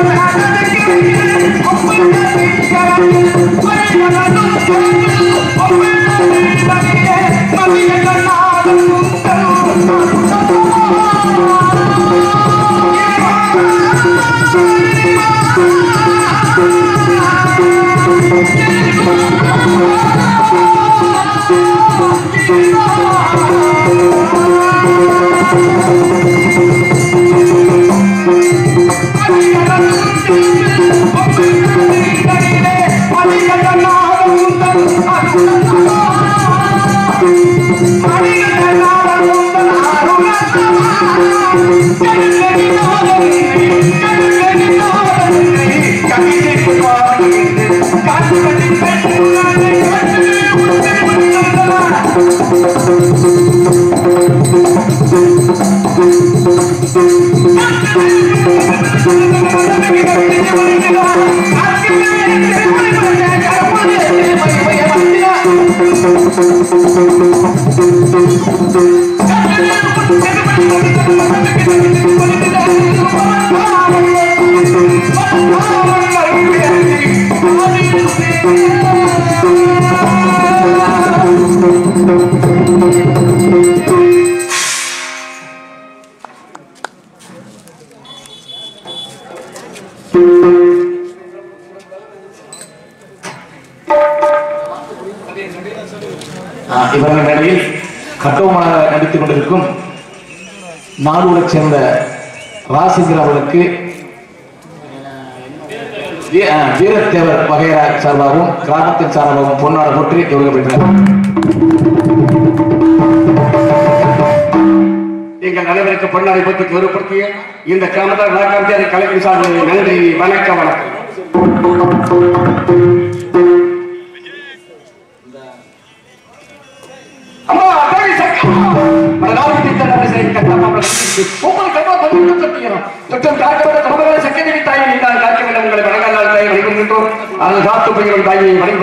I'm வாசிக்கிறவர்களுக்கு Veerathevar வகைரா சார்பாகவும் கிராமத்தின் சார்பாகவும் பொன்னாட போற்றி கௌரவப்படுகிறார் எங்கள் அனைவருக்கு பொன்னாடை பற்றி கௌரவப்படுத்திய இந்த கிராமத்தில் வழக்காந்தியாரி கலைஞர் சார்பில் நன்றி வணக்கம் வணக்கம். காத்து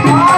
Oh!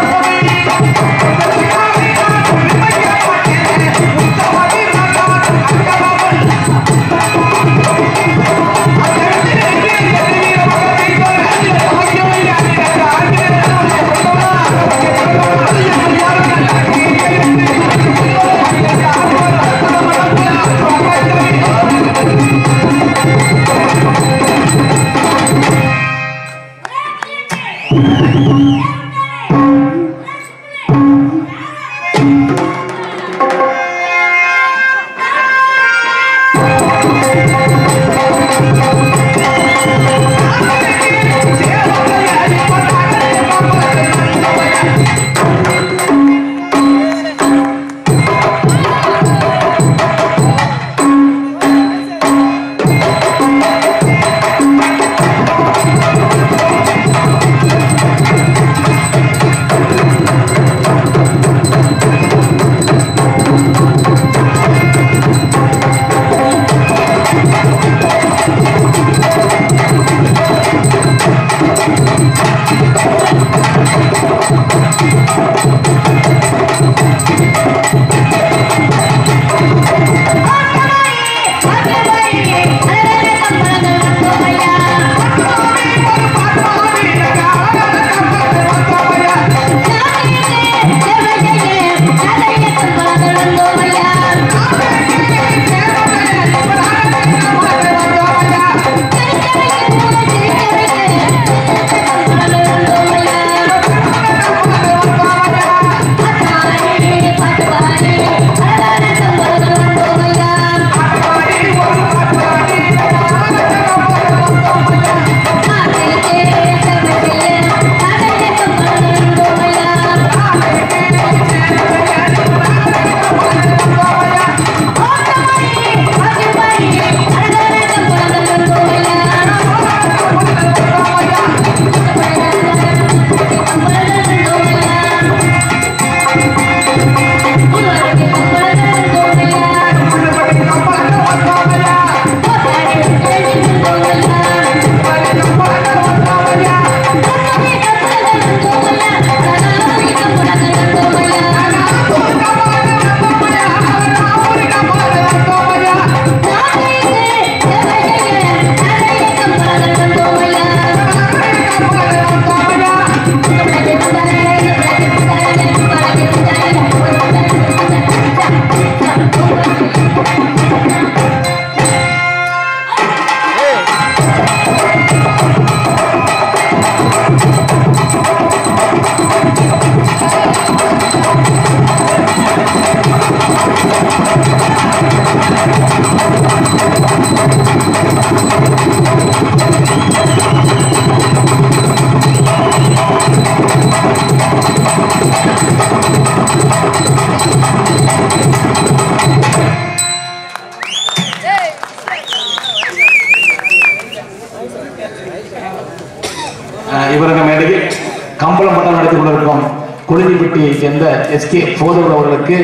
எஸ் கே போதவர் அவர்களுக்கு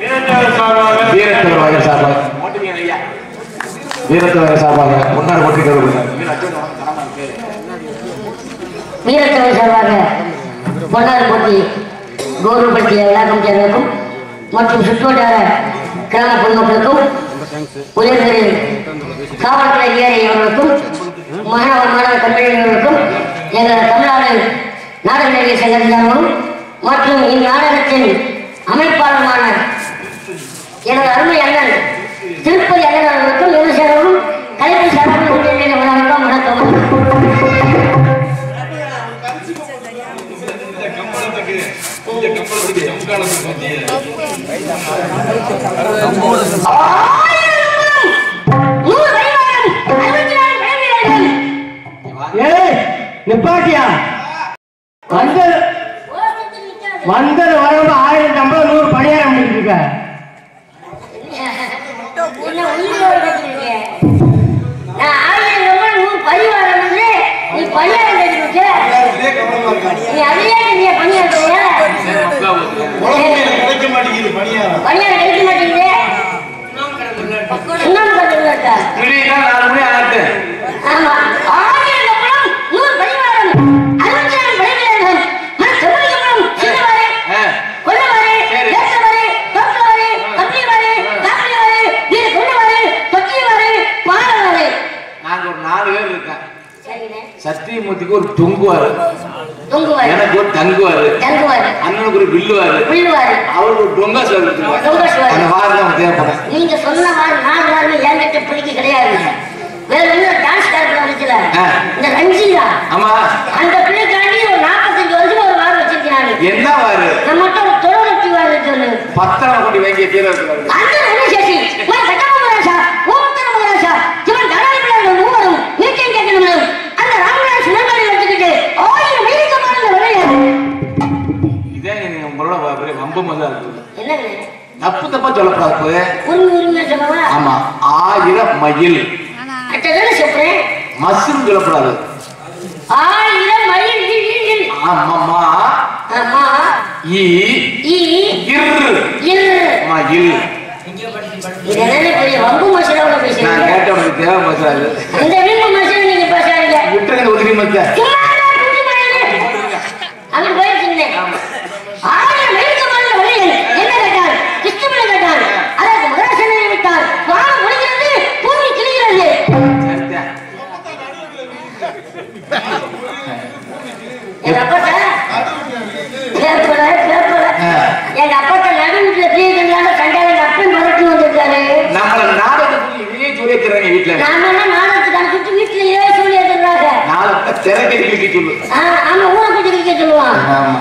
வீரத்தவர் சார்பாக வீரத்தவர் சார்பாக முன்னாள் ஒற்றி வீரத்தவை சார்பாக பொன்னார் போட்டி கௌரவப்படுத்திய விழா மற்றும் சுற்றுவட்டார கிராம பொதுமக்களுக்கும் உயர்திரு காவல்துறை அதிகாரி அவர்களுக்கும் மாணவ மாணவ கம்பெனிகளுக்கும் எங்கள் தமிழ்நாடு நாடக நடிகர் சங்கத்தினரும் மற்றும் இந்நாடகத்தின் அமைப்பாளருமான எனது அருமை அண்ணன் திருப்பதி அண்ணன் அவர்களுக்கும் விமர்சனரும் கலைப்பு சேரவும் உடனடியாக வணக்கம். வணக்கம் நிப்பாட்டியா? வந்தது வந்தது வரணும் ஆயிரம் சம்பளம் நூறு பணியாரம் பண்ணிட்டு இருக்க என்ன உயிரோட வச்சிருக்க? சத்தியமூர்த்திக்கு ஒரு தொங்குவாரு. எனக்கு ஒரு தங்குவாரு. அண்ணனுக்கு ஒரு வில்லுவாரு. அவருக்கு ஒரு டொங்கா சார். அந்த வாரம் தான் தேவைப்படும். நீங்க சொன்ன மாதிரி நாலு வாரம் என்கிட்ட பிடிக்க கிடையாது. வேற ஒண்ணு டான்ஸ் காரத்துல வந்துச்சுல ஆ. இந்த ரஞ்சிதா. ஆமா. அந்த பிள்ளைக்காண்டி ஒரு நாற்பத்தஞ்சு வருஷம் ஒரு வாரம் வச்சிருக்கிறாங்க என்ன வாரு? நம்மகிட்ட ஒரு தொழில்நுட்பி வாரம் இருக்கு பத்திரம் கொண்டு வாங்கிய தீர அந்த நான் வம்பு மதா இருக்கு தப்பு தப்பா சொல்லவா? ஆமா ஆயிரம் மயில் மஷ்ரூம் சொல்லக்கூடாது ஆயிரம் மயில். ஆமாமா ஆமா. ஈ ஈ இர். இல். மயில் நான் கேட்டவனுக்கு தேவை மசாலு. இந்த வீம்பு மசாலா நீங்க பேசாதீங்க. விட்டுருங்க உதிரி மத்த. அங்க போயிருக்கீங்க எங்க அப்பாட்ட பேப்பர பேப்பர ஆ. எங்க அப்பாட்ட நடு வீட்டுல தீர்க்கனால சண்டையில எங்க அப்பன் மறட்டு வந்திருக்காரு. நம்மள நாடகத்துக்கு இதையே சொல்லிக்கிறாங்க வீட்டுல. நாம எல்லாம் நாடகத்துக்கு அனுப்பிச்சு வீட்டுலயே சொல்லி எடுத்துறாங்க நாளை திரைக்கடிக்க சொல்லு. ஆமா ஊரை கூட்டி சொல்லுவான். ஆமா.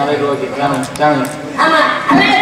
A ver, dale.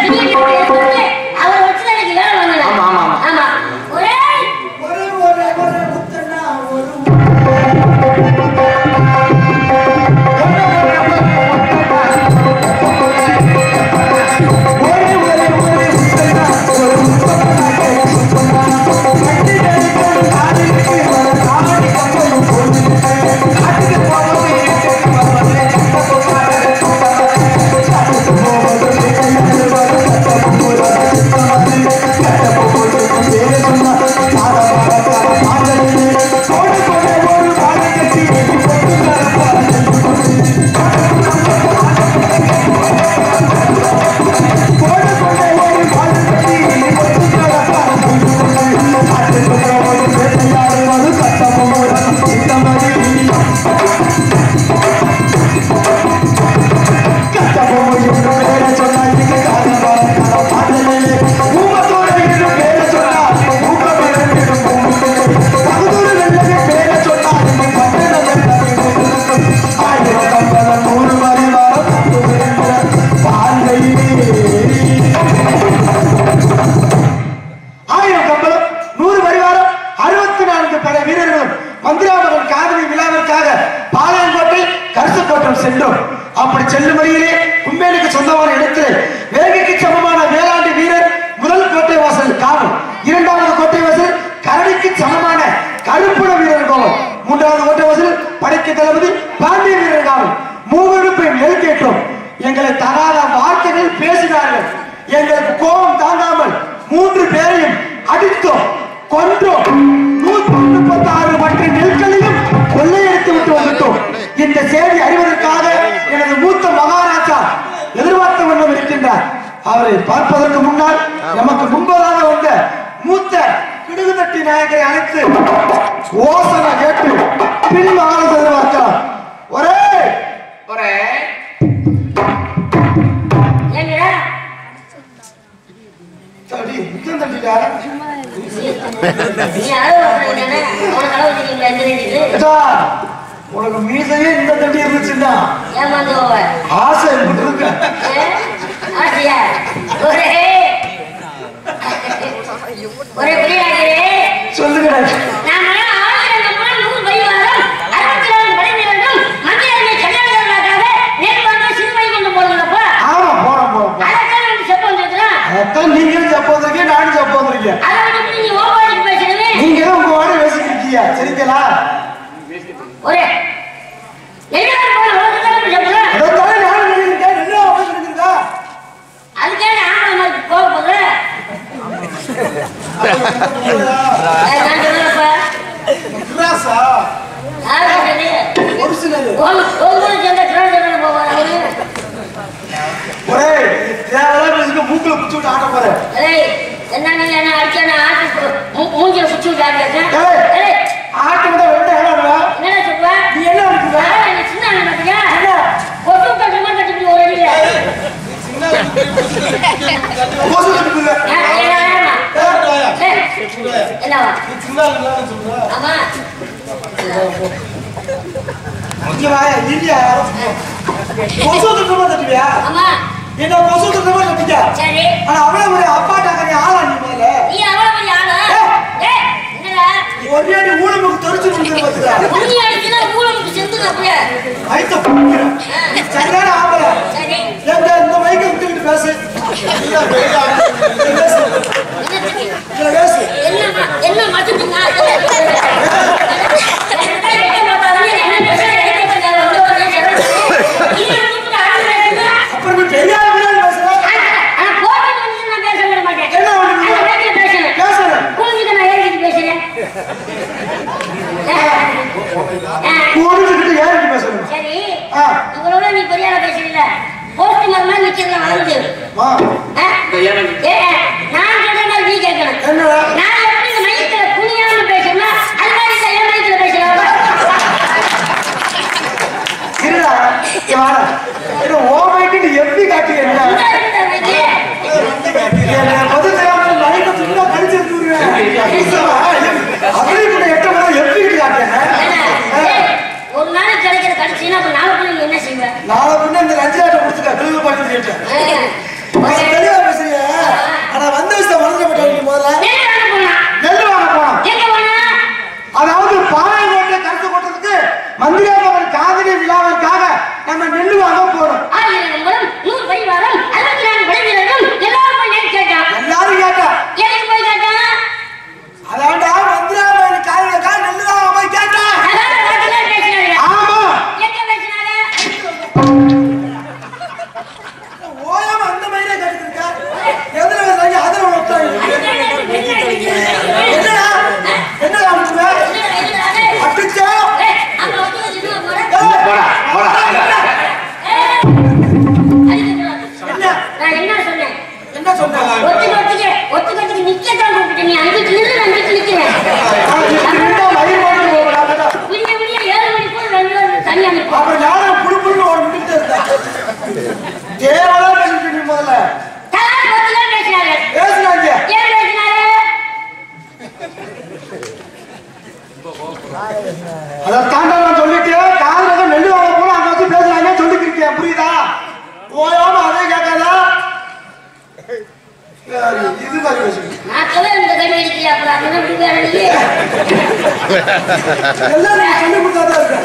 எல்லாம் நீங்க கண்டுபிடிச்சாதான் இருக்கு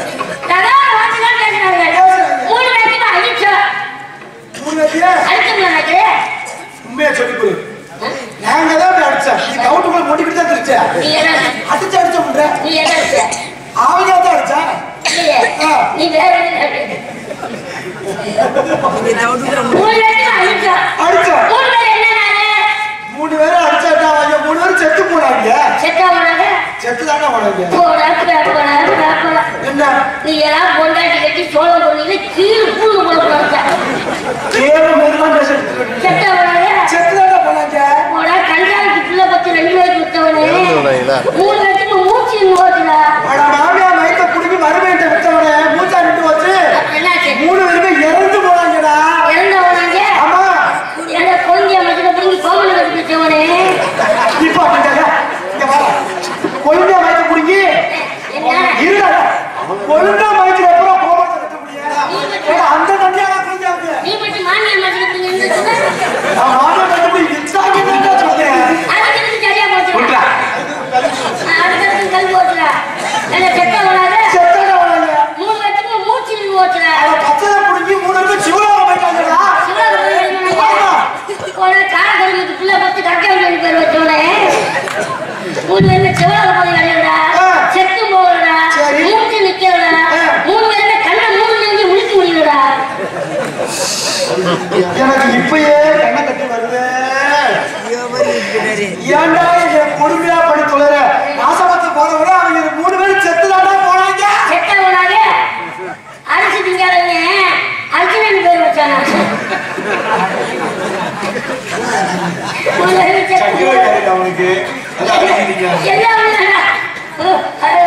உண்மையா சொல்லி கொடு நாங்க தான் போய் அடிச்சா. நீ கவுண்ட் போய் மொட்டிக்கிட்டு தான் திருச்சா அடிச்சு? அடிச்ச பண்ற அவங்க தான் அடிச்சா? அடிச்சா? மூணு பேரும் அடிச்சாட்டா வாங்க மூணு பேரும் செத்து போனாங்க. செத்தாங்க செத்து தானே போனாங்க என்ன? நீ எல்லாம் பொண்டாட்டி கட்டி சோழம் பொண்ணுல கீழே பூந்து போல போனாங்க செத்தா போனாங்க. செத்து தானே போனாங்க பத்தி ரெண்டு பேருக்கு விட்டவனே மூணு லட்சம் மூச்சு ஓட்டுனா மூணு பேர்ல செவ்வளவு போது கழுவுடா மூச்சு நிக்கிறடா மூணு பேர்ல கண்ணை மூணு நிமிஷம் உளுத்து முடியுடா எனக்கு இப்பயே கண்ணை கட்டி வருது. ஏன்டா என் பொறுமையா படி தொலைற நாசபத்து போனவங்க அவங்க மூணு பேர் செத்து தாண்டா போனாங்க. செத்த போனாங்க அரிசி திங்காதவங்க அர்ஜுனன் பேர் வச்சாங்க மூணு பேர் அவனுக்கு. いやい。や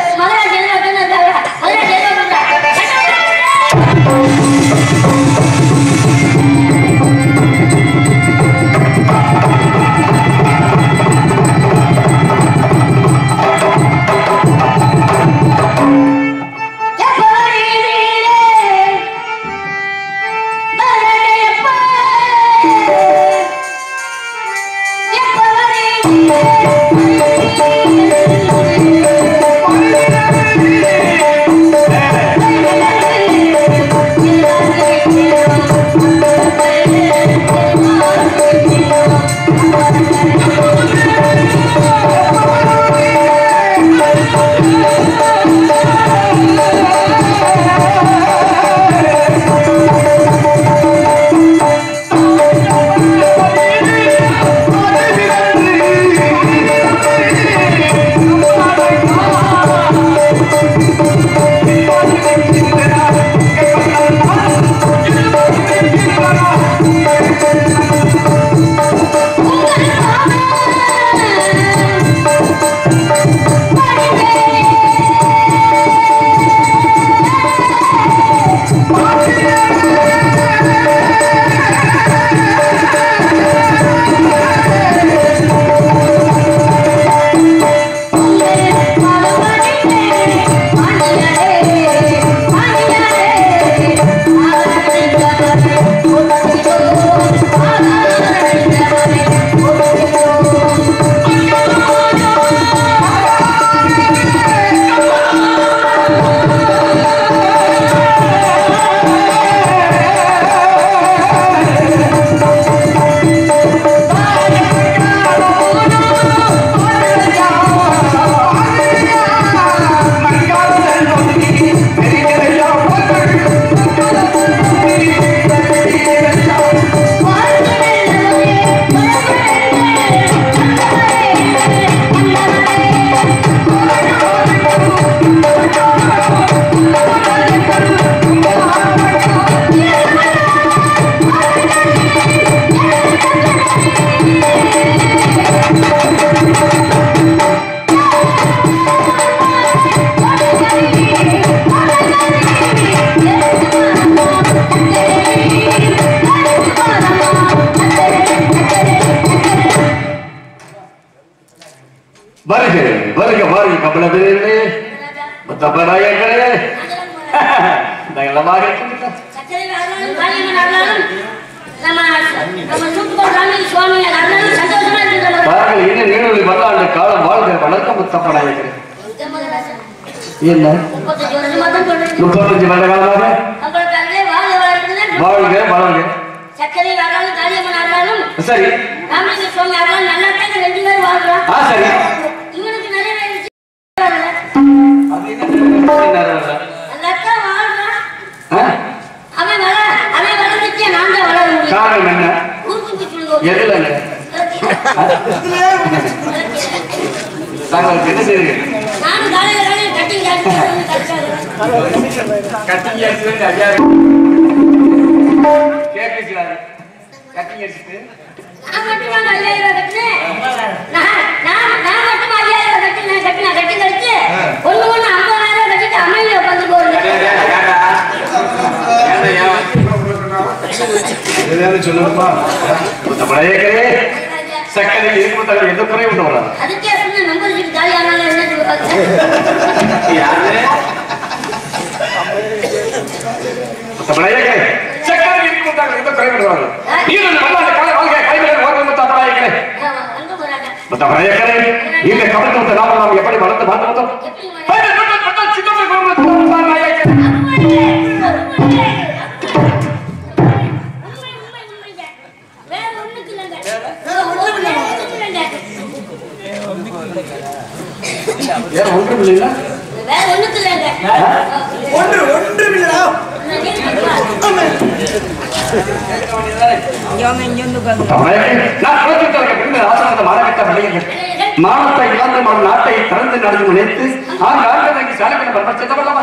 பரம சிதம்பரம?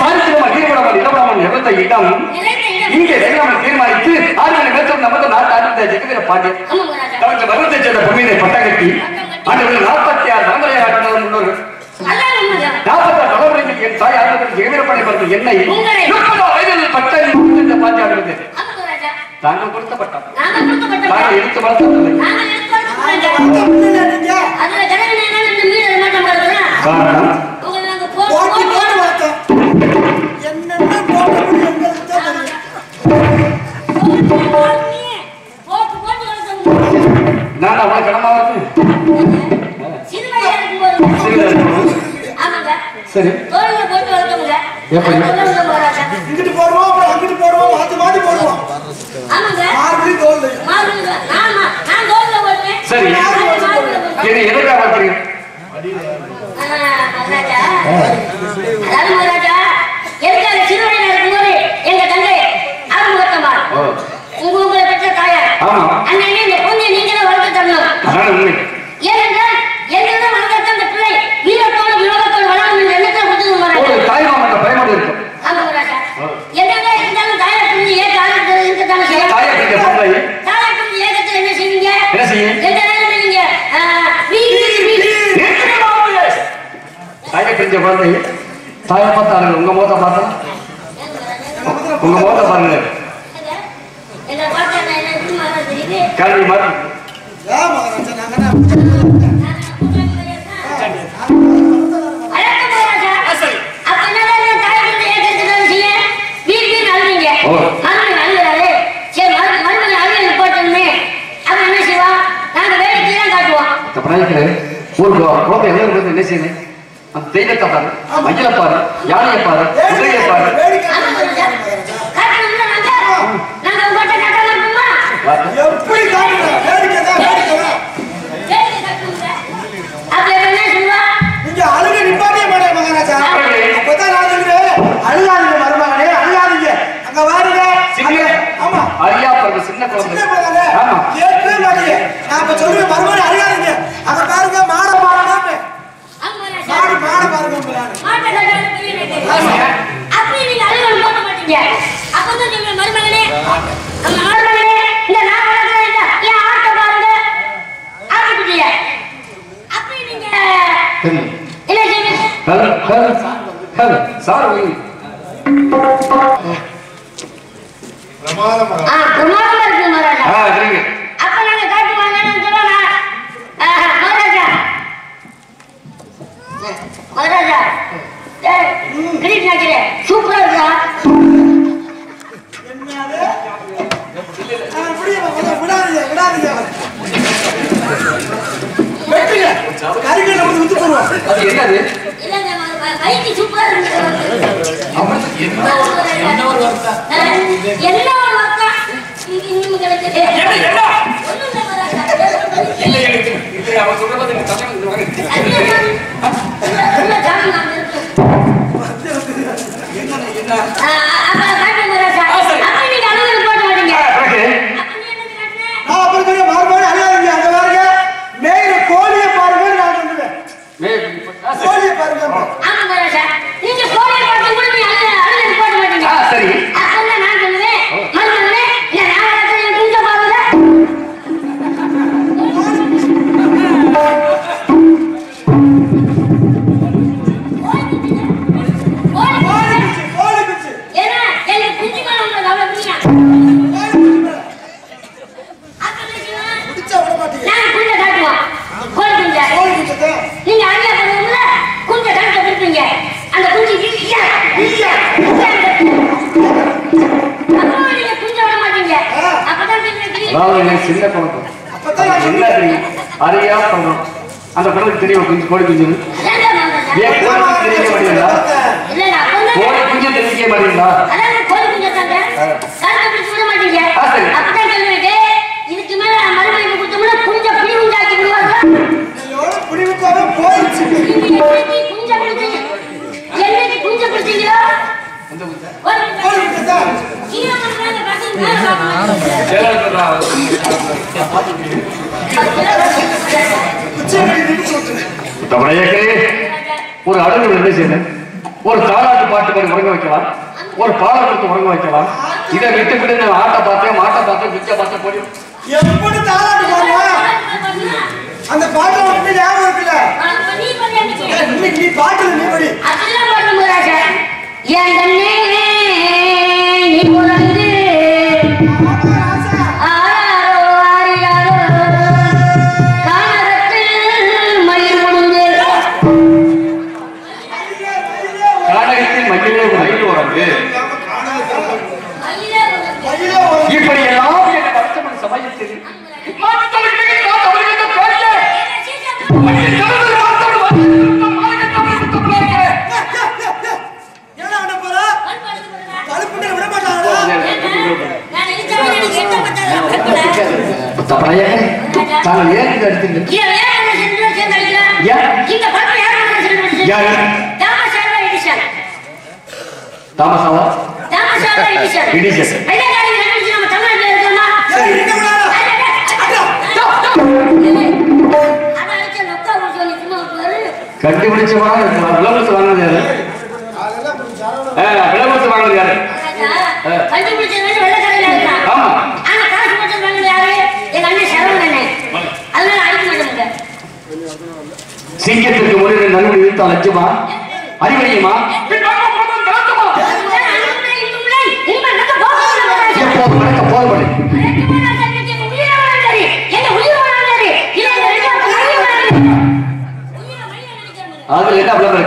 சாரித்திரம நீர்மலமன் இடமலமன் நிறந்த இடம். இங்கே செய்யாமல் தீர்மானித்து ஆறுகளை மேற்கொண்டு நமது நாட்டு ஆரம்பித்த ஜெகவீர பாண்டியன். அவர்கள் வருவத்தை சேர்ந்த பொம்மையினை பட்டகட்டி ஆண்டுகள் நாற்பத்தி ஆறு தலைமுறையாக ஆட்டம் முன்னோர்கள். நாற்பத்தி ஆறு தலைமுறைக்கு என் தாய் ஆளுநர் ஜெகவீர பாண்டியன் பற்றி என்னை முப்பது வயதில் பட்டம் கொடுத்த பாண்டிய ஆளுநர் தாங்கள் கொடுத்த பட்டம் தாங்கள் எடுத்து வளர்த்தது காரணம் என்னென்ன போட முடியும் எங்களுக்கு தான் சரி. போடுவோம் அப்புறம் அங்கிட்டு போடுவோம் மாத்தி மாத்தி போடுவோம். மார்பிள் கோல்டு சரி. இது எதுக்காக பாக்குறீங்க அதாவது எனக்கு அந்த சிறுவனை இருக்கும்போது எங்க தந்தை ஆறுமுகத்தம்மாள் உங்க உங்களை பெற்ற தாயார் அண்ணனே இந்த குழந்தைய நீங்க தான் வளர்த்து தரணும். ஏனென்றால் எங்கெல்லாம் வளர்த்த அந்த பிள்ளை வீரத்தோடு விரோகத்தோடு வளரும் என்ற எண்ணத்தை கொடுத்து என்னங்க இருந்தாலும் தாயார் பிரிஞ்சு ஏற்க ஆரம்பித்தது இருக்கத்தான தாயார் பிரிஞ்சு ஏகத்தில் என்ன செய்வீங்க? என்ன செய்வீங்க? தாயார் தாயப்பா தாருங்க உங்க முகத்தை பார்த்தா? உங்க முகத்தை பாருங்க. கேள்வி மாதிரி. ஒரு கோபம் என்ன செய்யணும்? அந்த தெய்வத்தை பாரு மயில பாரு யானையை பாரு குதிரையை சின்ன குழந்தை. ஆமா. கேட்கவே மாட்டீங்க. நான் இப்ப சொல்லுவேன் மறுபடியும் அறியாதீங்க அங்க பாருங்க மாடு பிளான பாருங்க பிளான அப்படி நீங்க அது ரொம்ப மாட்டீங்க அப்பதான் நீங்க மருமகனே மருமகனே இந்த நான் வளர்க்கறேன் ஏன் ஆட்ட பாருங்க ஆட்டுக்குட்டிய அப்படி நீங்க இல்ல ஜெமி ஹலோ ஹலோ. ஹலோ சாரி பிரமாதம். ஆ பிரமாதம். குடிச்சவா விளம்பரத்து வாங்கினது யாரு? விளம்பரத்து வாங்கினது யாரு? ஆமா. சீக்கிரத்திற்கு முறையில் நன்மை இருந்தால் லட்சமா அறிவழியுமா tapi kita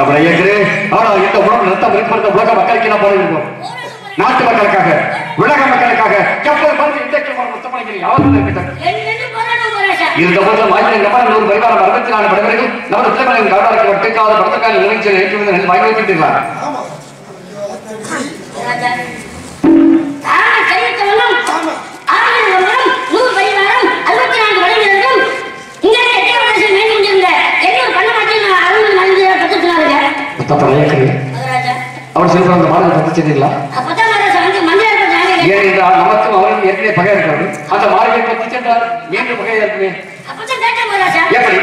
நம்ம இயக்கிறேன் ஆனா இந்த உணவு நத்த வெளிப்படுத்த உலக மக்களுக்கு நான் போயிருக்கோம் நாட்டு மக்களுக்காக உலக மக்களுக்காக எப்போது பார்த்து இன்றைக்கு ஒரு முத்தம் பண்ணிக்கிறீங்க அவர்கள் இருந்த போது மாநில நபர் ஒரு பரிவாரம் அறுபத்தி நாலு படங்களுக்கு நமது திரைப்படம் கவனம் வைக்கப்பட்டு படத்துக்கான நிகழ்ச்சியில் ஏற்றுவதை வாங்கி வைத்திருக்கிறார் தப்பு கேட்குறீங்க அவர் சொல்ற அந்த மாடலை சந்திச்சிருக்கீங்களா ஏனென்றால் நமக்கும் அவருக்கும் ஏற்கனவே பகை இருக்கிறது அந்த மாடலை பற்றி சென்றால் மீண்டும் பகையாக இருக்குமே. எப்படி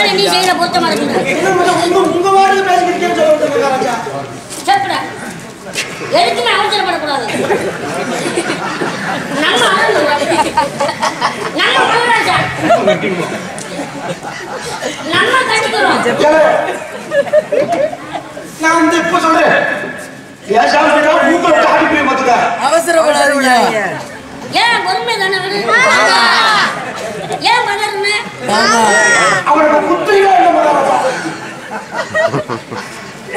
அதனால நீ செய்யற பொருத்தமா நம்ம கட்டிக்கிறோம்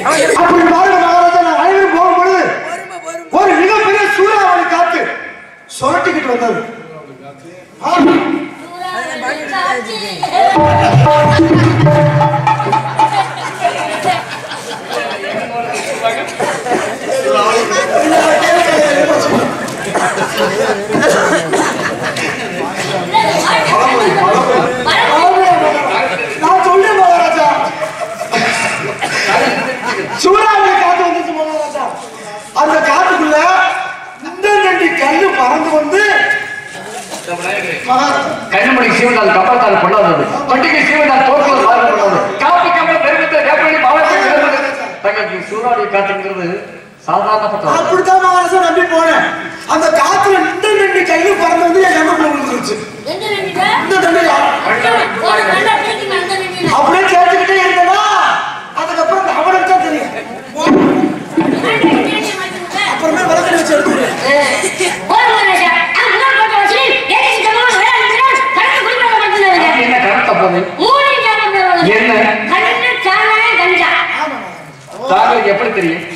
அப்படி பாருங்க மகாராஜா நான் அனைவரும் போகும்பொழுது ஒரு மிகப்பெரிய சூறாவளி காத்து சொரட்டிக்கிட்டு வந்தது. ತಂಗಿಗೆ ಜೀವನ ತೋರ್ಸಲು ಸಾಧ್ಯ ಮಾಡೋದು காப்பிக்காம அப்படித்தான் நம்பி போனேன். அந்த காத்துல நின்று நின்று கையில பறந்து வந்து என் கண்ணு போக வந்துருச்சு இந்த தண்டையா Ladies.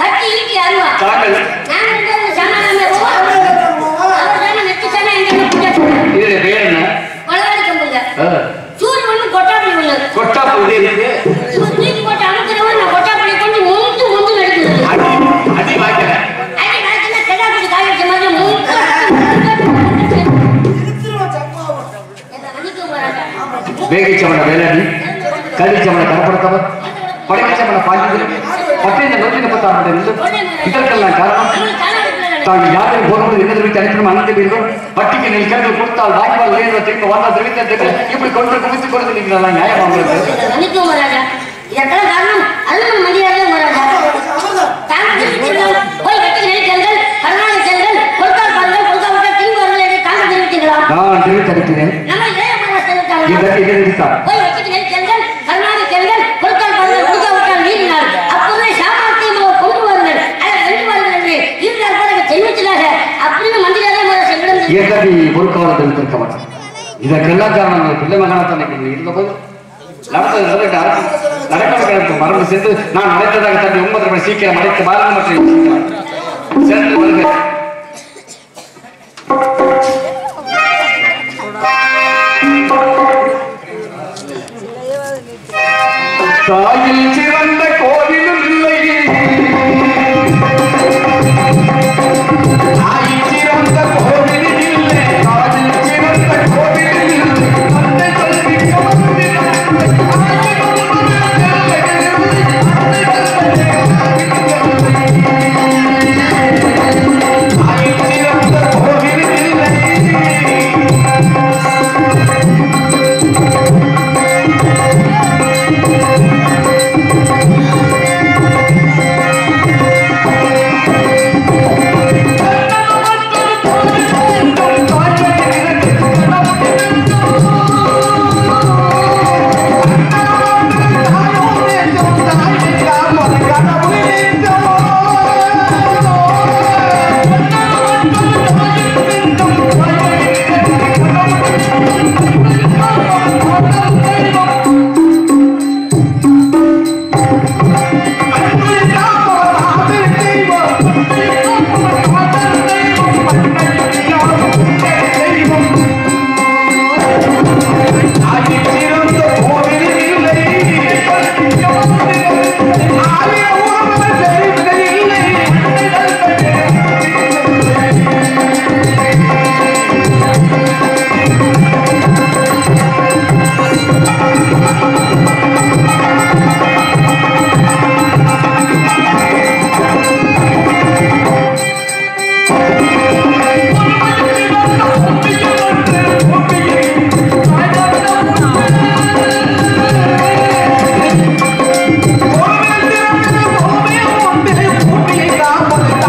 கத்தி இழுத்து அருவா சாம்பல் நான் சாமான் சாமான் எட்டு சாமான் எங்க பூஜை சொல்றேன் இதோட பேர் என்ன? கொலவாடி கம்புங்க. சூரியன் ஒண்ணு கொட்டாப்புளி ஒண்ணு. கொட்டாப்புளி இருக்கு நீங்க போட்டு அமுக்கிறவங்க நான் கொட்டாப்புளி கொண்டு மூத்து மூத்து நடிக்கிறது அடி காரணம்? அருமன் மந்திராஜா மகாராஜா அமர்தான் தாங்கள் தெரிவித்தீர்கள் போய் வெட்டி நெறித்தல்கள் கருணாநிதி செல்கள் கொல்கால் பாருங்கள் கொல்காவிட்ட தீங்கு வரல என்று தாங்கள் தெரிவித்தீர்களா நான் தெரிவித்து அனுப்பினேன். நம்ம இளைய மகாராஜா தெரிவித்தார்கள் இதற்கு இதை நிறுத்தார் போய் வெட்டி நெறித்தல்கள் கருணாநிதி செல்கள் கொல்கால் பாருங்கள் கொல்காவிட்டால் நீடினார் அப்போதே சாமர்த்தியம் கொண்டு வாருங்கள் அதை வென்று வாருங்கள் என்று இருந்தால் கூட தெரிவித்ததாக அப்படின்னு மந்திராஜா மகாராஜா செல்லும் இயற்கை பொறுக்காலம் தெரிவித்திருக்க மாட்டேன் இதற்கெல்லாம் காரணம் நான் பிள்ளை மகனாத்தான் இருந்தபோது நடந்தது எனக்கு மறந்து நான் அழைத்ததாக சீக்கிரம் அழைத்து பாருங்க மற்றும் தாயில்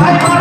அப்படியா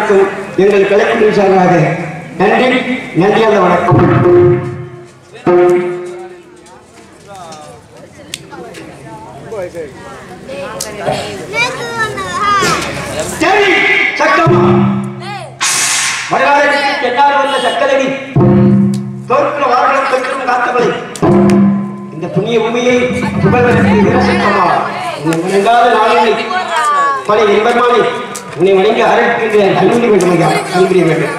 கிராமக்காரர்களுக்கும் எங்கள் கலெக்டரின் சார்பாக நன்றி நன்றி அந்த வணக்கம். சரி வரலாறு வந்த சக்கரவி தோற்கிற வாரணம் தொற்றும் காத்தவளை. இந்த புண்ணிய உண்மையை புகழ்வதற்கு வீரசக்கமா உன்னை பல என்பர்மானே உன்னை மணிக்கு அரட்கின்ற கல்வி வேண்டும்? ஐயா கல்வி வேண்டும்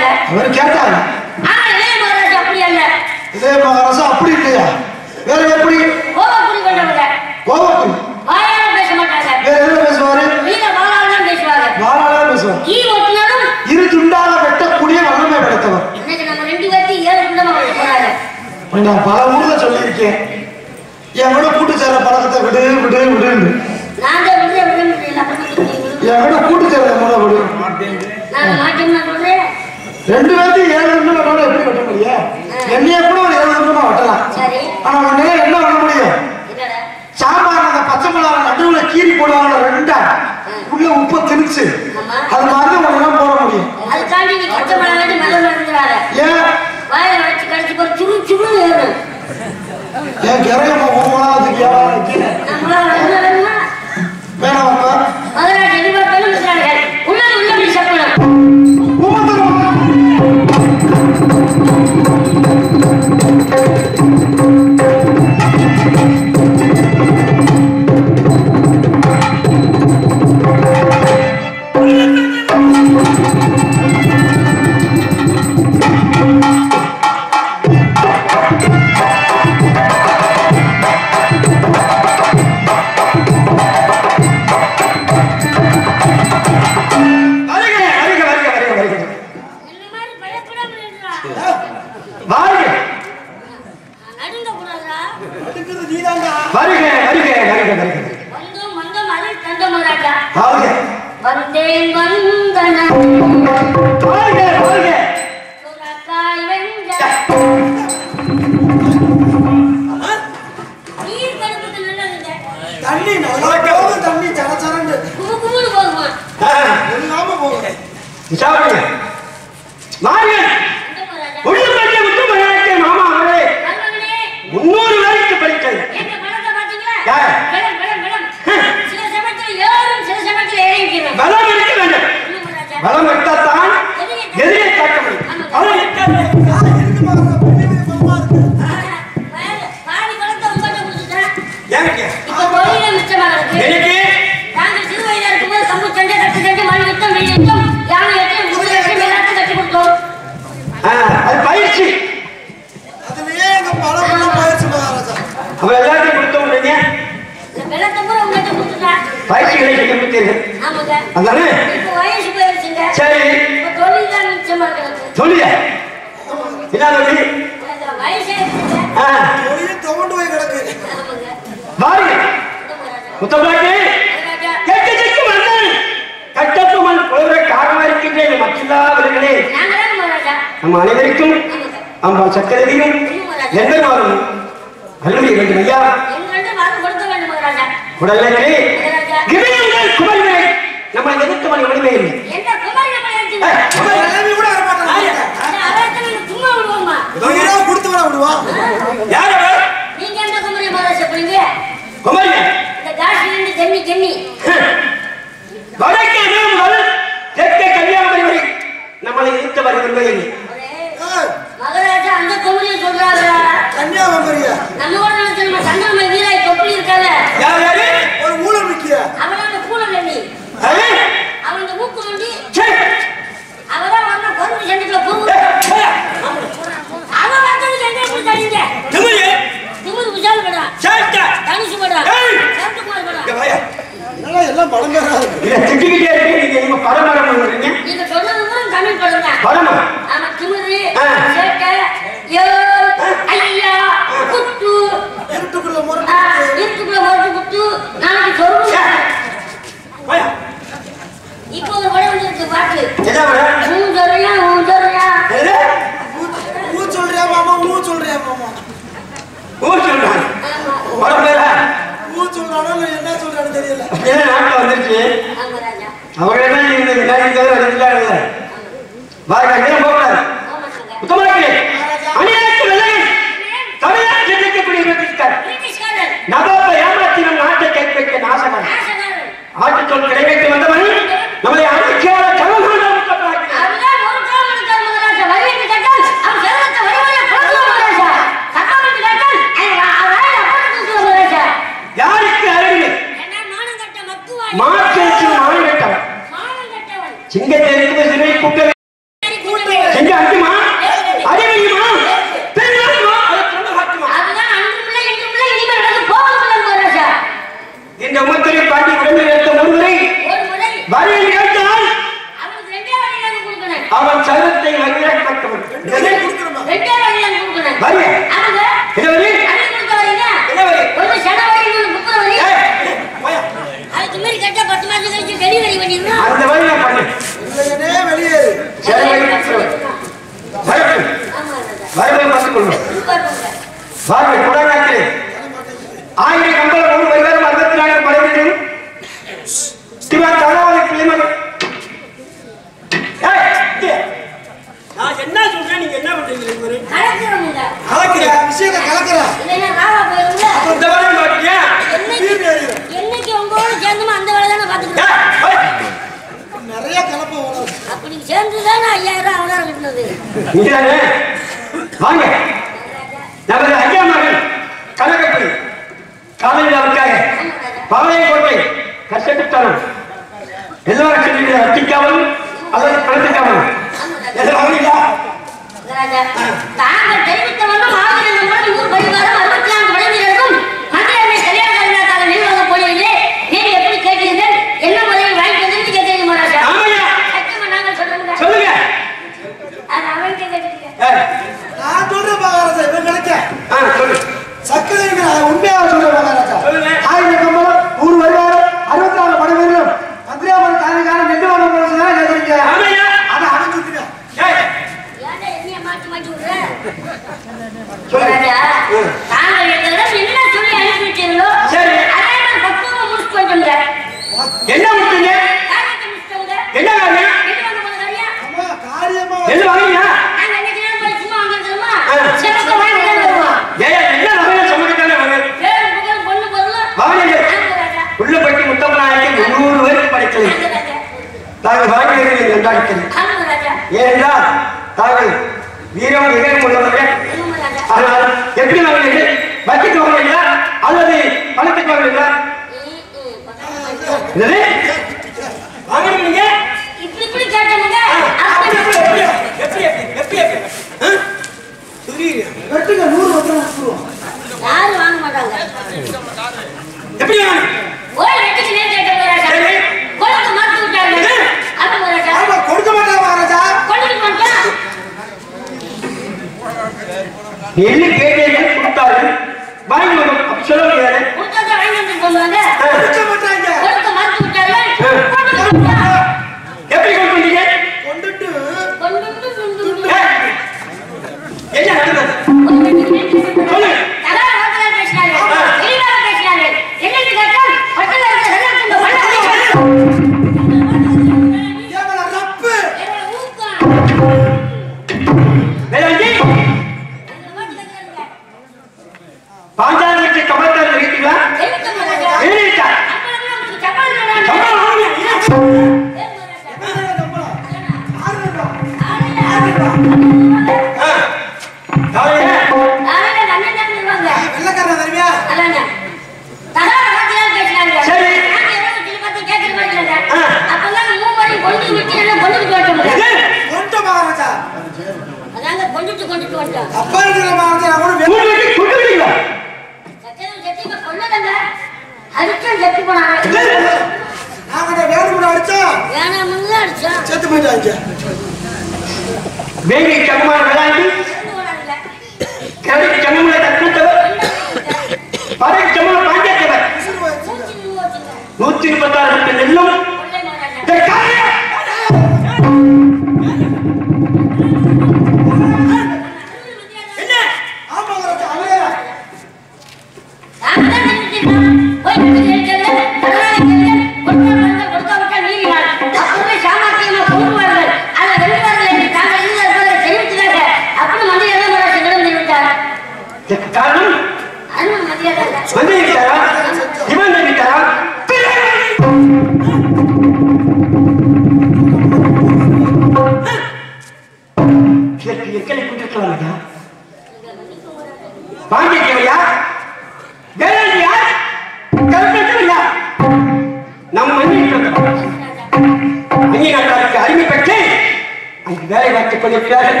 இருக்கிறார்கள்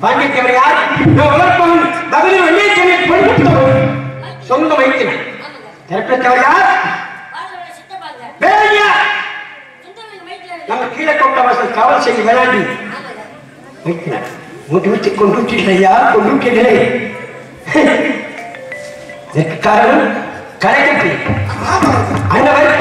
பாண்டித்தேவர் யார் வளர்ப்பவன் மதுரை வெள்ளியச்சனை பொறுத்தவன் சொந்த வைத்தியன் திறப்பித்தவர் யார் நம்ம கீழே கொண்ட வாசல் காவல் செய்ய விளையாடி வைத்தினர் முடிவித்து கொண்டுட்டில்லையா கொண்டுட்டில்லை காரணம் கரைக்கட்டி அந்தவர்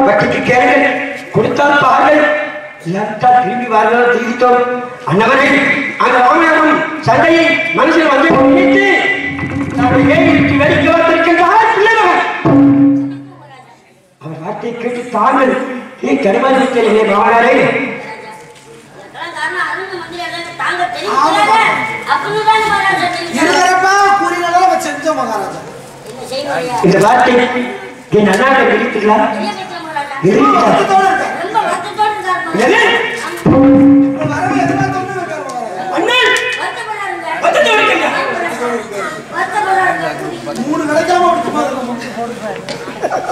வட்டிக்கு கேளுங்கள் கொடுத்தால் பாருங்கள் இல்லாவிட்டால் திரும்பி வாருங்கள் தெரிவித்தோம். அண்ணவர்கள் அந்த ராமநாதம் சண்டையை மனசில் வந்து நினைத்து ஏழு வேடிக்கை வந்திருக்கின்றார் பிள்ளைகள் அவர் வார்த்தையை கேட்டு தாங்கள் ஏ கருமாதித்தே ராமநாதே இந்த வார்த்தை என் பாருங்க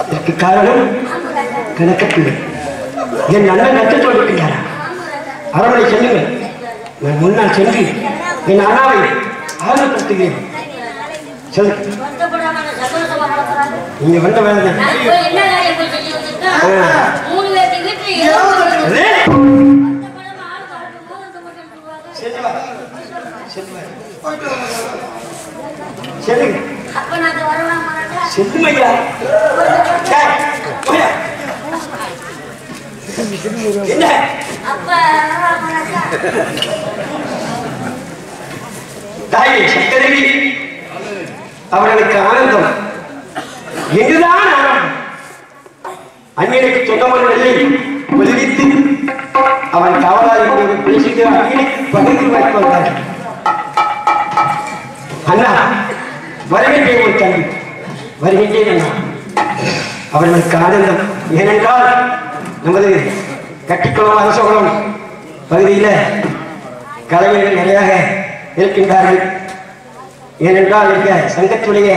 இதற்கு காரணம் கணக்கப்பிள்ளை என் அண்ணன் நச்சத்தோடு இருக்கின்றாரா? அரவணை செல்லுங்கள். நான் முன்னால் சென்று என் அண்ணாவை ஆர்வப்படுத்துகிறேன் சொல்லு வருத்தப்படாம நான் சந்தோஷமா நடக்கிறாரு. நீங்க வந்த வேலை. செல்லுங்க. செல்லுமையா. என்ன. தாயை சக்கரவி அவர்களுக்கு ஆனந்தம். எங்குதான் ஆனந்தம்? அந்நியனுக்கு சொந்தமான விடுவித்து அவன் காவலாளி பேசிட்டு அந்நியனுக்கு பகுதி வாய்ப்பு வந்தான் அண்ணா வருகின்றே ஒரு தம்பி. வருகின்றேன் அண்ணா. அவர்களுக்கு ஆனந்தம். ஏனென்றால் நமது கட்டிக்குளம் அரசகுளம் பகுதியில் கலைஞர்கள் நிறையாக இருக்கின்றார்கள். ஏனென்றால் இந்த சங்கத்துடைய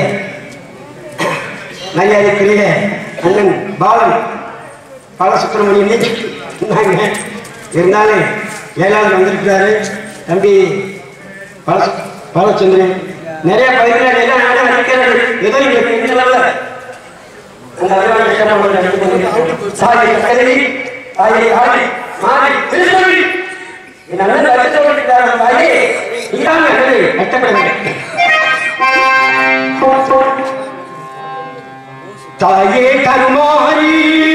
மரியாதைக்குரிய அண்ணன் பாலன் பாலசுப்ரமணியன் இருந்தாங்க இருந்தாலும் ஏழாவது வந்திருக்கிறாரு. தம்பி பால பாலச்சந்திரன். நிறைய பகுதியில் எல்லாம் ஏதோ எங்களுக்கு எங்க அளவுல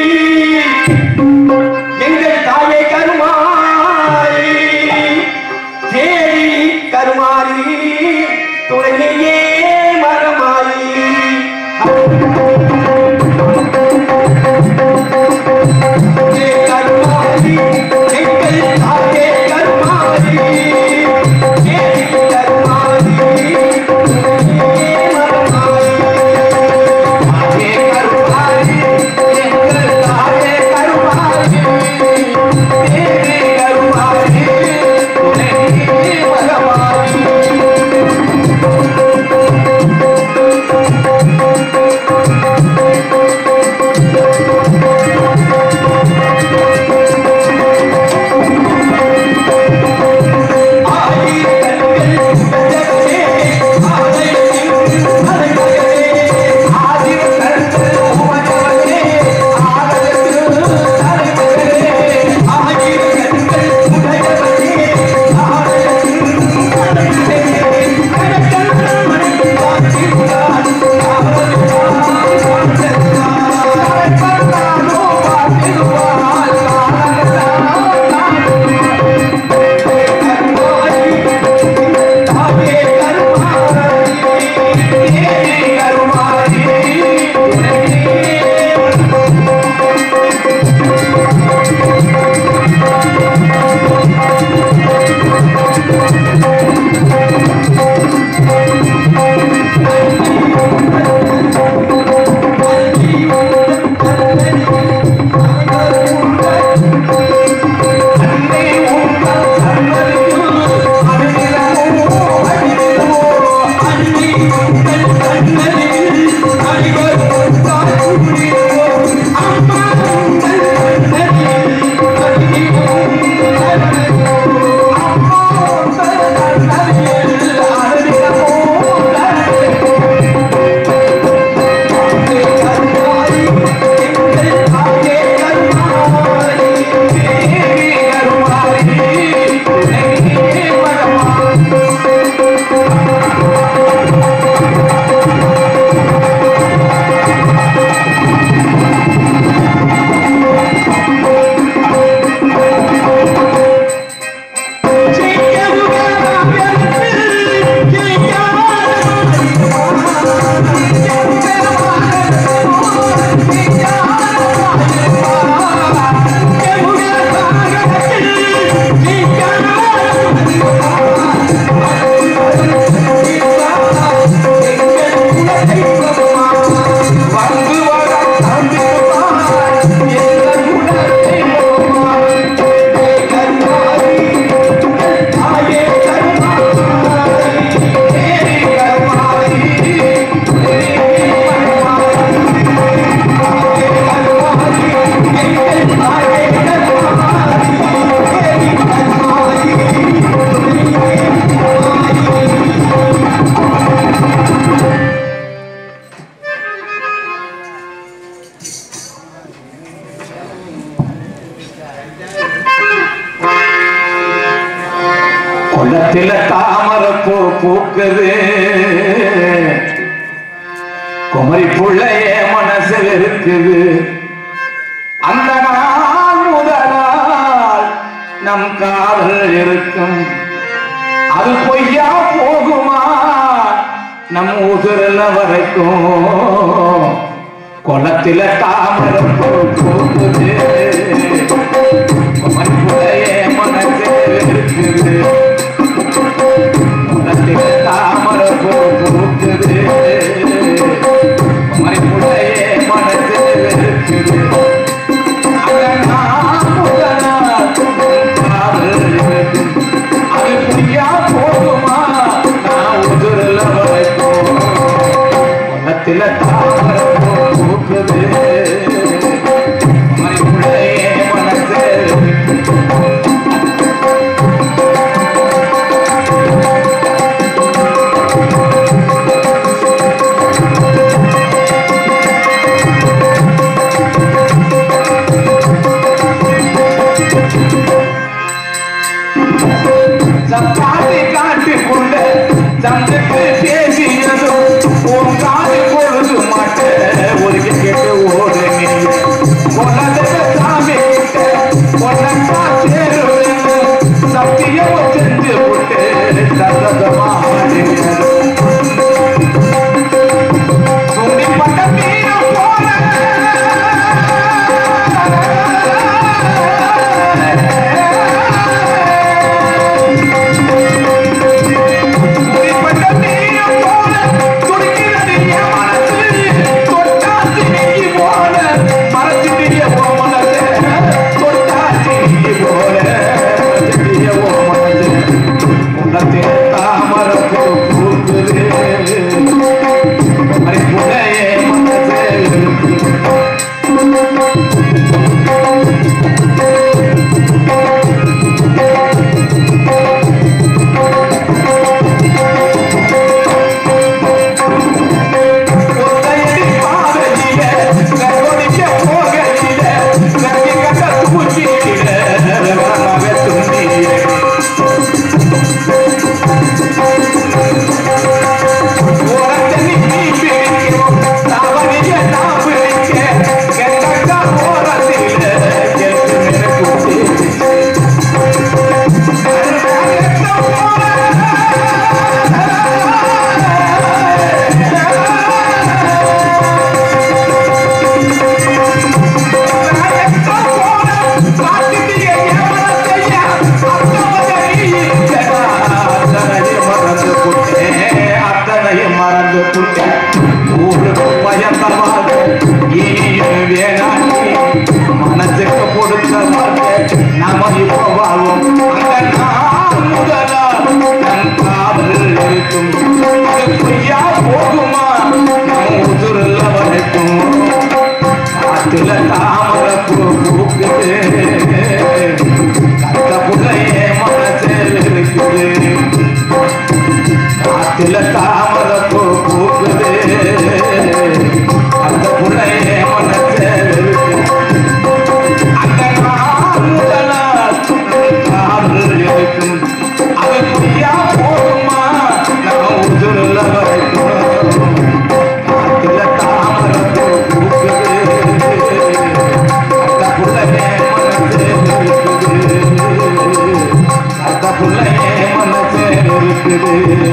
மனசில்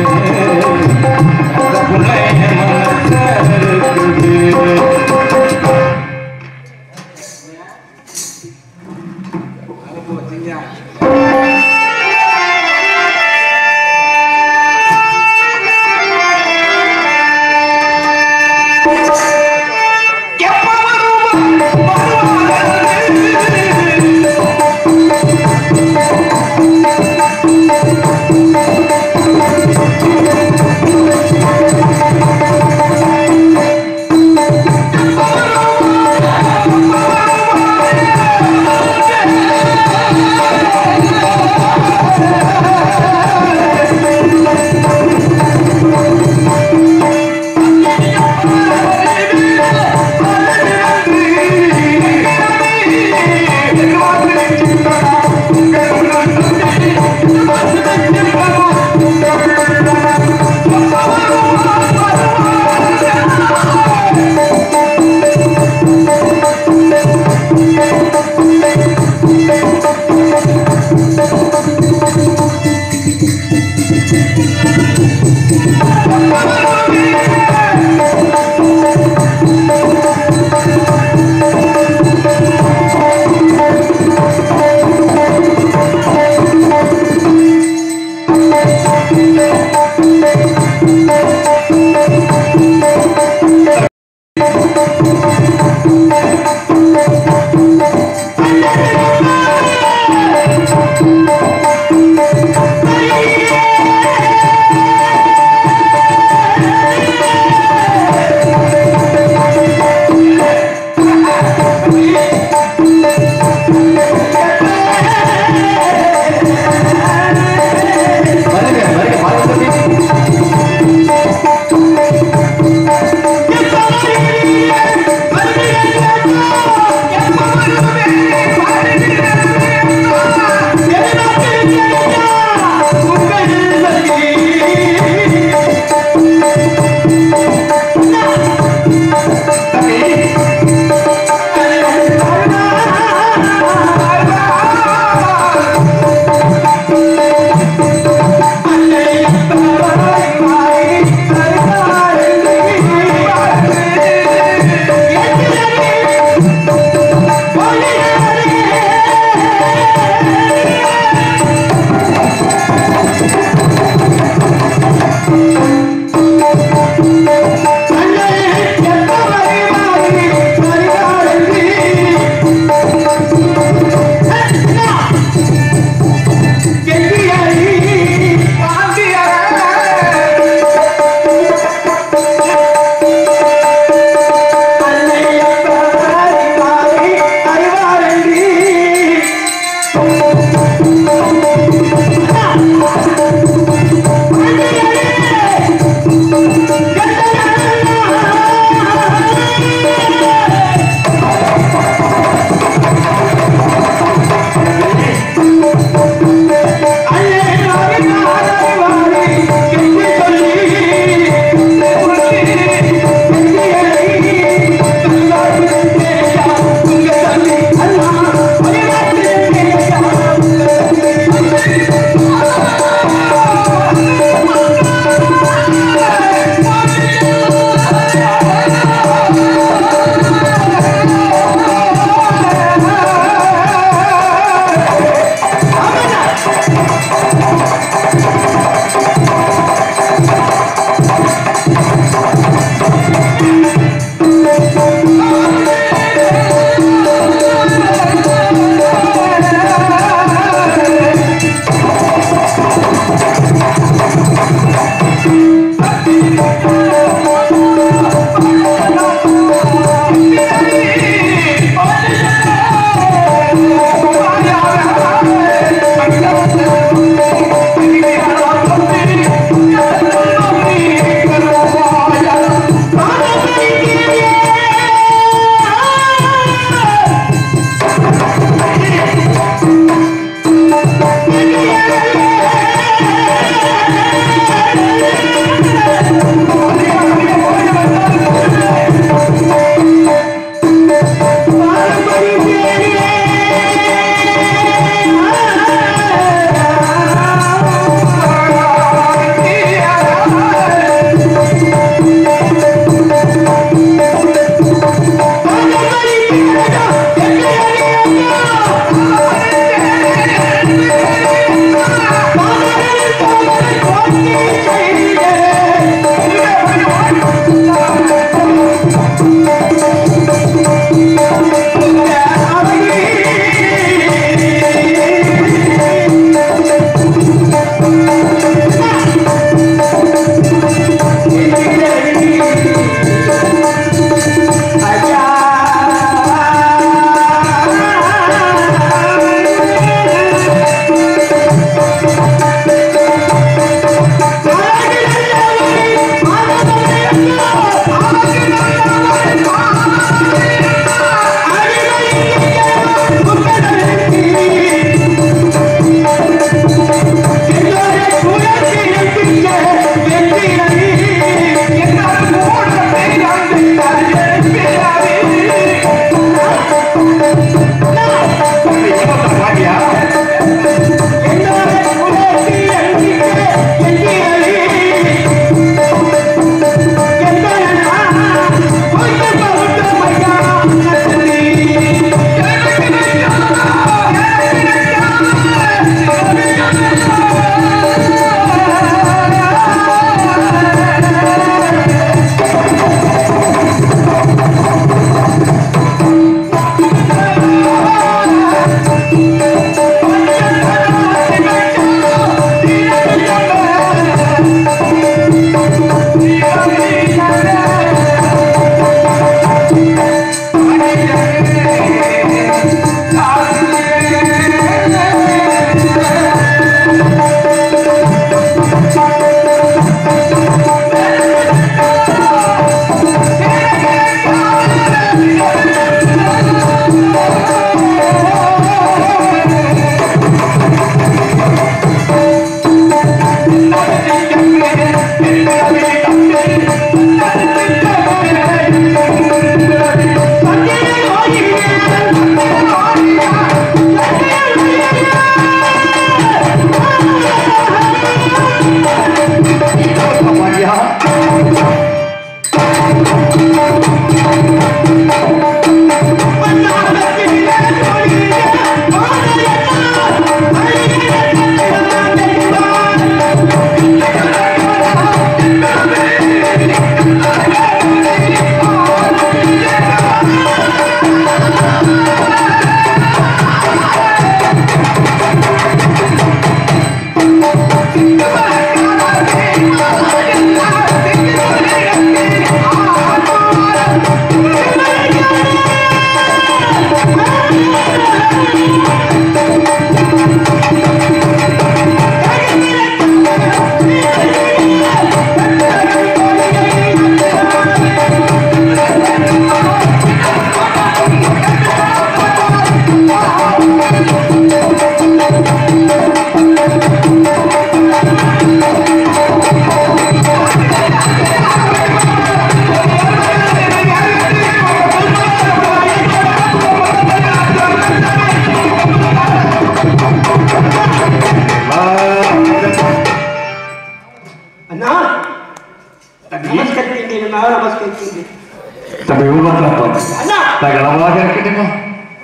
தாங்கள் நலமாக இருக்கின்றன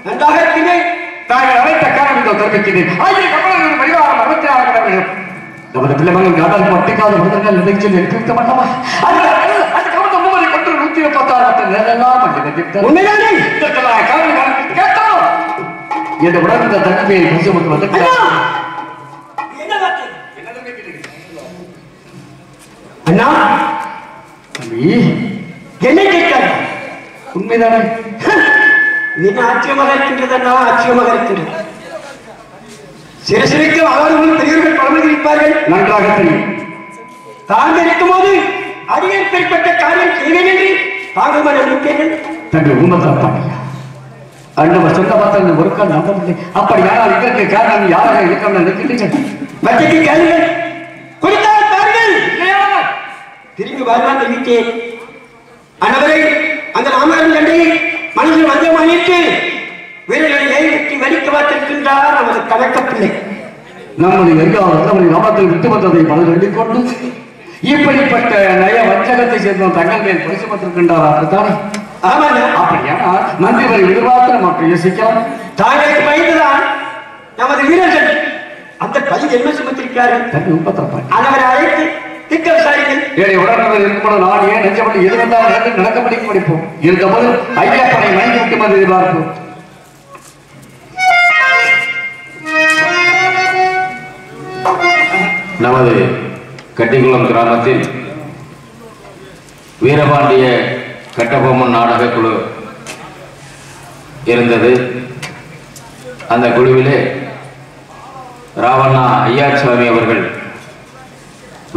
நன்றாக இருக்கிறேன் தாங்கள் அழைத்த காரணம் இதோ தெரிவிக்கிறேன் ஆகிய கமலங்கள் பரிவாரம் அறுபத்தி ஆறு கிடமையும் நமது பிள்ளைமகள் காதல் பட்டிக்காத மனிதர்கள் நினைச்சு எடுத்து பண்ணவா அந்த அந்த கமந்த மூவரை கொண்டு நூத்தி முப்பத்தாறு நேரெல்லாம் அங்கே உண்மைதானே? இதற்கெல்லாம் காரணம் காரணம் கேட்டோம் என்று உணர்ந்த தன்மையை பசுமத்து வந்து என்ன வார்த்தை அண்ணா! தம்பி. என்ன கேட்காது உண்மைதானே? இது என்ன ஆச்சரியமாக இருக்கின்றது அண்ணா ஆச்சரியமாக இருக்கின்றது சிறு சிறுக்கு அவர்கள் பெரியவர்கள் பழமொழி இருப்பார்கள். நன்றாக தெரியும். தாங்கள் இருக்கும்போது அடியேன் பெறப்பட்ட காரியம் செய்வேன் என்று தாங்கள் மன நினைப்பீர்கள் தம்பி உண்மைதான் அண்ணவர் சொந்த பார்த்தா ஒரு கால் நம்பவில்லை. அப்படி யாரால் இதற்கு காரணம் யாராக இருக்கணும் நினைக்கிறீங்க வட்டிக்கு கேளுங்கள். கொடுத்தால் பாருங்கள். திரும்பி வருவான் நம்பிக்கை அன்னவரை அந்த ராமரின் சண்டையை மனதில் வஞ்சம் அணித்து வீரர்களை ஏற்றி வடிக்க பார்த்திருக்கின்றார் நமது கணக்க பிள்ளை நமது எல்லா வல்லவரை நாமத்தில் விட்டு வந்ததை மனதில் எண்ணிக்கொண்டு இப்படிப்பட்ட நய வஞ்சகத்தை சேர்ந்த தங்கள் மேல் பரிசு பட்டிருக்கின்றார் அப்படித்தானே அப்படியானால் மந்திரி எதிர்பார்த்து நமக்கு யோசிக்கலாம். தாங்களுக்கு பயந்துதான் நமது வீரர்கள் அந்த பள்ளி என்ன சுமத்திருக்கிறார்கள்? தம்பி உண்மைத்தான் அன்னவரை அழைத்து திக்க விசாரிங்கள் ஏழை உடனே இருக்கும்போது நான் ஏன் நெஞ்சப்படி எது வந்தாலும் என்று நடக்கபடி படிப்போம் இருந்தபோது ஐயப்பனை மயங்கி விட்டு வந்து எதிர்பார்ப்போம் நமது கட்டிக்குளம் கிராமத்தில் வீரபாண்டிய கட்டபொம்மன் நாடக குழு இருந்தது. அந்த குழுவிலே ராவண்ணா ஐயா சுவாமி அவர்கள்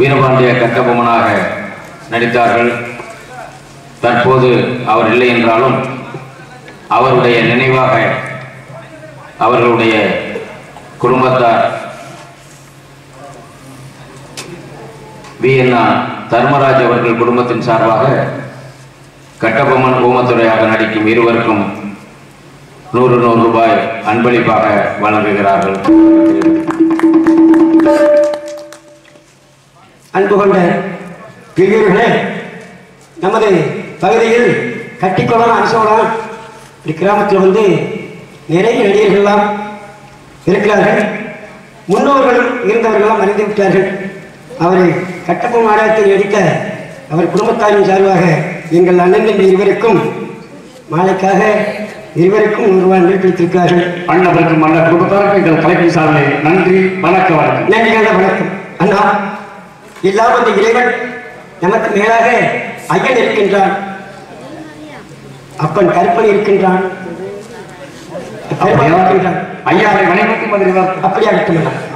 வீரபாண்டிய கட்டபொம்மனாக நடித்தார்கள். தற்போது அவர் இல்லை என்றாலும் அவருடைய நினைவாக அவர்களுடைய குடும்பத்தார் வி என்னா தர்மராஜ் அவர்கள் குடும்பத்தின் சார்பாக கட்டபொம்மன் ஊமத்துறையாக நடிக்கும் இருவருக்கும் நூறு நூறு ரூபாய் அன்பளிப்பாக வழங்குகிறார்கள். அன்பு கொண்ட பெரியவர்களே நமது பகுதியில் கட்டிக்குளம் அரசோடம் இந்த கிராமத்தில் வந்து நிறைய நடிகர்கள்லாம் இருக்கிறார்கள். முன்னோர்களும் இருந்தவர்களெல்லாம் மறைந்து விட்டார்கள். அவரை கட்டப்பம் நாடகத்தில் நடித்த அவர் குடும்பத்தாரின் சார்பாக எங்கள் அண்ணன்கள் இருவருக்கும் மாலைக்காக இருவருக்கும் நூறு ரூபாய் அனுப்பித்திருக்கிறார்கள் அண்ணவருக்கு மன்ன குடும்பத்தாருக்கு எங்கள் கலைப்பு சார்பிலே நன்றி வணக்க வணக்கம். நன்றி வணக்கம். அண்ணா எல்லாம் அந்த இறைவன் நமக்கு மேலாக ஐயன் இருக்கின்றான். அப்பன் கருப்பன் இருக்கின்றான். கருப்பன் இருக்கின்றான். ஐயாவை மணிமூர்த்தி மாதிரி வார்த்தை அப்படியாகட்டும்